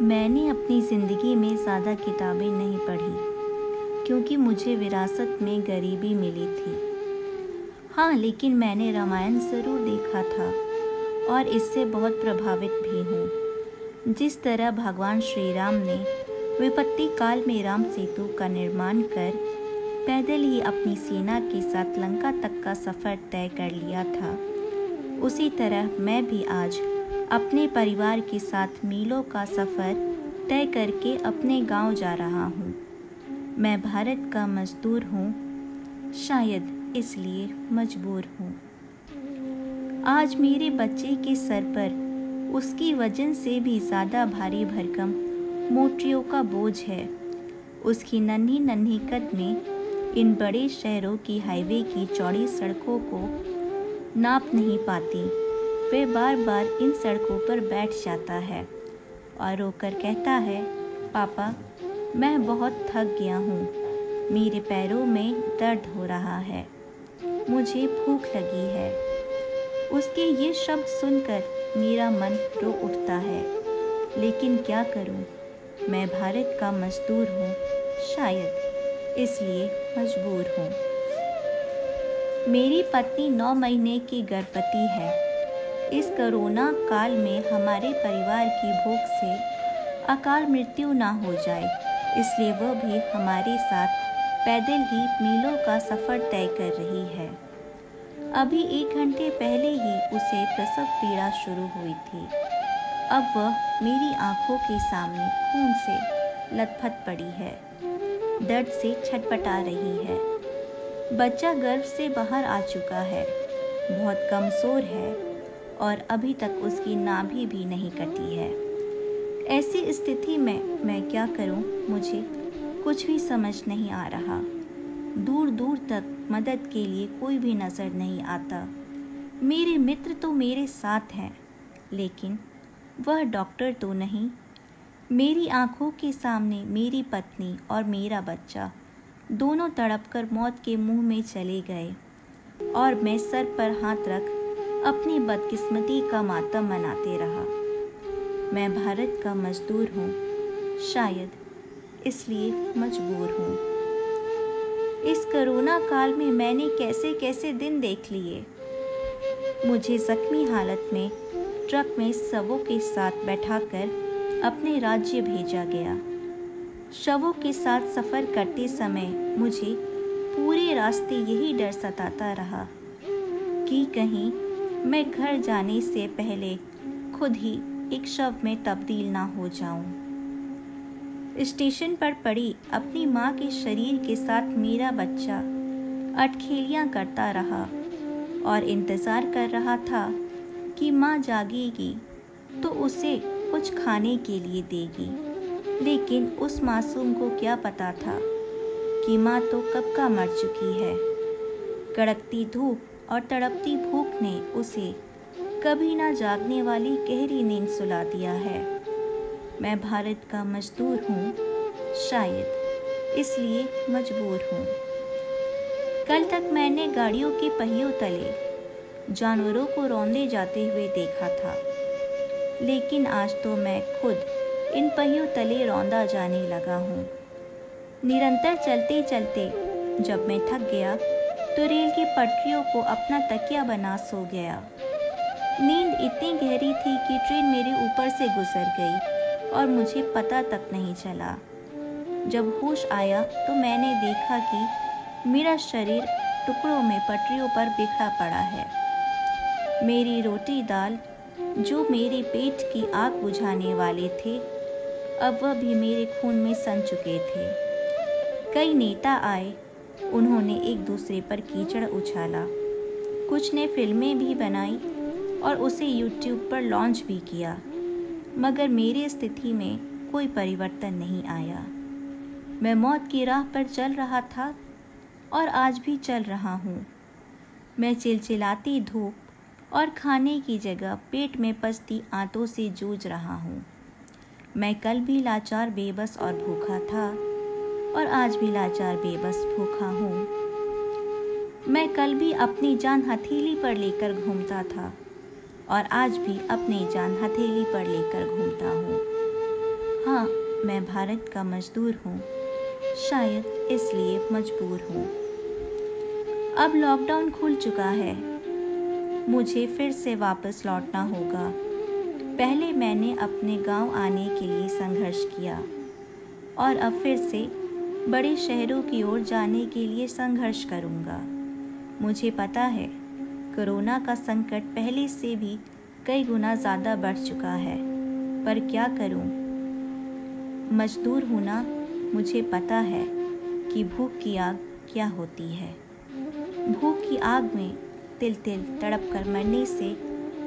मैंने अपनी ज़िंदगी में ज़्यादा किताबें नहीं पढ़ी, क्योंकि मुझे विरासत में गरीबी मिली थी। हाँ लेकिन मैंने रामायण ज़रूर देखा था और इससे बहुत प्रभावित भी हूँ। जिस तरह भगवान श्री राम ने विपत्ति काल में राम सेतु का निर्माण कर पैदल ही अपनी सेना के साथ लंका तक का सफ़र तय कर लिया था, उसी तरह मैं भी आज अपने परिवार के साथ मीलों का सफ़र तय करके अपने गाँव जा रहा हूँ। मैं भारत का मजदूर हूँ, शायद इसलिए मजबूर हूँ। आज मेरे बच्चे के सर पर उसकी वज़न से भी ज़्यादा भारी भरकम मोटियों का बोझ है। उसकी नन्ही नन्ही कद में इन बड़े शहरों की हाईवे की चौड़ी सड़कों को नाप नहीं पाती। वे बार बार इन सड़कों पर बैठ जाता है और रोकर कहता है, पापा, मैं बहुत थक गया हूँ। मेरे पैरों में दर्द हो रहा है। मुझे भूख लगी है। उसके ये शब्द सुनकर मेरा मन रो उठता है। लेकिन क्या करूँ? मैं भारत का मजदूर हूँ, शायद इसलिए मजबूर हूँ। मेरी पत्नी नौ महीने की गर्भवती है। इस कोरोना काल में हमारे परिवार की भूख से अकाल मृत्यु ना हो जाए, इसलिए वह भी हमारे साथ पैदल ही मीलों का सफ़र तय कर रही है। अभी एक घंटे पहले ही उसे प्रसव पीड़ा शुरू हुई थी। अब वह मेरी आँखों के सामने खून से लथपथ पड़ी है। दर्द से छटपटा रही है। बच्चा गर्भ से बाहर आ चुका है। बहुत कमज़ोर है। और अभी तक उसकी नाभि भी नहीं कटी है। ऐसी स्थिति में मैं क्या करूँ? मुझे कुछ भी समझ नहीं आ रहा। दूर दूर तक मदद के लिए कोई भी नज़र नहीं आता। मेरे मित्र तो मेरे साथ हैं, लेकिन वह डॉक्टर तो नहीं। मेरी आँखों के सामने मेरी पत्नी और मेरा बच्चा दोनों तड़प कर मौत के मुँह में चले गए और मैं सर पर हाथ रख अपनी बदकिस्मती का मातम मनाते रहा। मैं भारत का मजदूर हूँ, शायद इसलिए मजबूर हूँ। इस करोना काल में मैंने कैसे कैसे दिन देख लिए? मुझे जख्मी हालत में ट्रक में शवों के साथ बैठाकर अपने राज्य भेजा गया। शवों के साथ सफ़र करते समय मुझे पूरे रास्ते यही डर सताता रहा कि कहीं मैं घर जाने से पहले खुद ही एक शव में तब्दील ना हो जाऊँ। स्टेशन पर पड़ी अपनी माँ के शरीर के साथ मेरा बच्चा अटखेलियाँ करता रहा और इंतज़ार कर रहा था कि माँ जागेगी तो उसे कुछ खाने के लिए देगी लेकिन उस मासूम को क्या पता था कि माँ तो कब का मर चुकी है कड़कती धूप और तड़पती भूख ने उसे कभी ना जागने वाली गहरी नींद सुला दिया है। मैं भारत का मजदूर हूँ, शायद इसलिए मजबूर हूँ। कल तक मैंने गाड़ियों के पहियों तले जानवरों को रौंदे जाते हुए देखा था, लेकिन आज तो मैं खुद इन पहियों तले रौंदा जाने लगा हूँ। निरंतर चलते चलते जब मैं थक गया तो रेल की पटरियों को अपना तकिया बना सो गया। नींद इतनी गहरी थी कि ट्रेन मेरे ऊपर से गुजर गई और मुझे पता तक नहीं चला। जब होश आया तो मैंने देखा कि मेरा शरीर टुकड़ों में पटरियों पर बिखरा पड़ा है। मेरी रोटी दाल, जो मेरे पेट की आग बुझाने वाले थे, अब वह भी मेरे खून में सन चुके थे। कई नेता आए उन्होंने एक दूसरे पर कीचड़ उछाला। कुछ ने फ़िल्में भी बनाई और उसे यूट्यूब पर लॉन्च भी किया, मगर मेरी स्थिति में कोई परिवर्तन नहीं आया। मैं मौत की राह पर चल रहा था और आज भी चल रहा हूँ। मैं चिलचिलाती धूप और खाने की जगह पेट में पसती आंतों से जूझ रहा हूँ। मैं कल भी लाचार, बेबस और भूखा था। और आज भी लाचार, बेबस भूखा हूँ। मैं कल भी अपनी जान हथेली पर लेकर घूमता था और आज भी अपनी जान हथेली पर लेकर घूमता हूँ। हाँ मैं भारत का मजदूर हूँ, शायद इसलिए मजबूर हूँ। अब लॉकडाउन खुल चुका है। मुझे फिर से वापस लौटना होगा। पहले मैंने अपने गाँव आने के लिए संघर्ष किया और अब फिर से बड़े शहरों की ओर जाने के लिए संघर्ष करूँगा। मुझे पता है, कोरोना का संकट पहले से भी कई गुना ज़्यादा बढ़ चुका है, पर क्या करूँ? मजदूर होना मुझे पता है कि भूख की आग क्या होती है भूख की आग में तिल तिल तड़प कर मरने से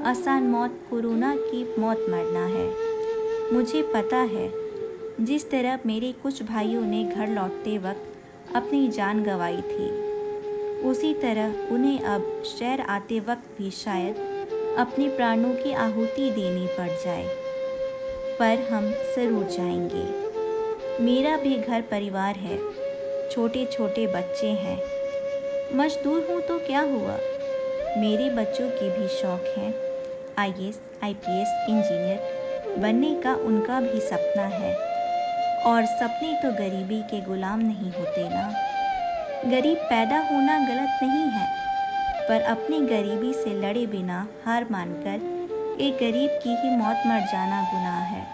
आसान मौत कोरोना की मौत मरना है मुझे पता है जिस तरह मेरे कुछ भाइयों ने घर लौटते वक्त अपनी जान गंवाई थी, उसी तरह उन्हें अब शहर आते वक्त भी शायद अपने प्राणों की आहुति देनी पड़ जाए। पर हम ज़रूर जाएँगे। मेरा भी घर परिवार है छोटे छोटे बच्चे हैं। मजदूर हूँ तो क्या हुआ? मेरे बच्चों के भी शौक हैं। I S I P S engineer बनने का उनका भी सपना है। और सपने तो गरीबी के गुलाम नहीं होते ना। गरीब पैदा होना गलत नहीं है, पर अपनी गरीबी से लड़े बिना हार मानकर एक गरीब की ही मौत मर जाना गुनाह है।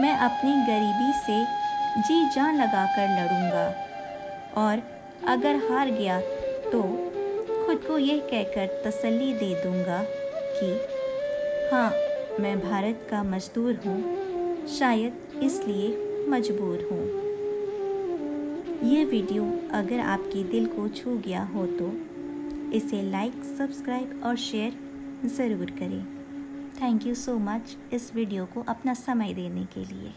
मैं अपनी गरीबी से जी जान लगा कर लड़ूँगा, और अगर हार गया तो खुद को यह कहकर तसल्ली दे दूँगा कि हाँ मैं भारत का मजदूर हूँ, शायद इसलिए मजबूर हूँ। ये वीडियो अगर आपके दिल को छू गया हो तो इसे लाइक सब्सक्राइब और शेयर ज़रूर करें। थैंक यू सो मच इस वीडियो को अपना समय देने के लिए।